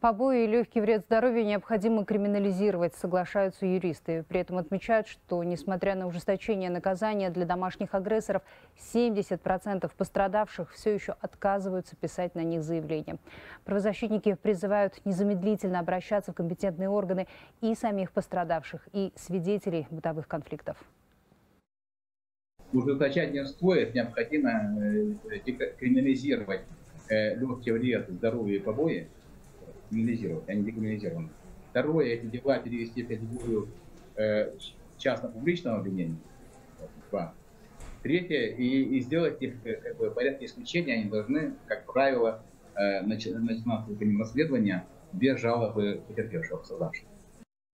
Побои и легкий вред здоровью необходимо криминализировать, соглашаются юристы. При этом отмечают, что, несмотря на ужесточение наказания для домашних агрессоров, 70% пострадавших все еще отказываются писать на них заявления. Правозащитники призывают незамедлительно обращаться в компетентные органы и самих пострадавших, и свидетелей бытовых конфликтов. Ужесточать не стоит, необходимо э, криминализировать э, легкий вред здоровью и побои криминализировать, они декриминализированы. Второе, эти дела перевести в категорию э, частно-публичного обвинения. Два. Третье, и, и сделать их э, как бы, порядке исключения, они должны, как правило, э, начинаться расследование без жалобы потерпевшего, пострадавшего.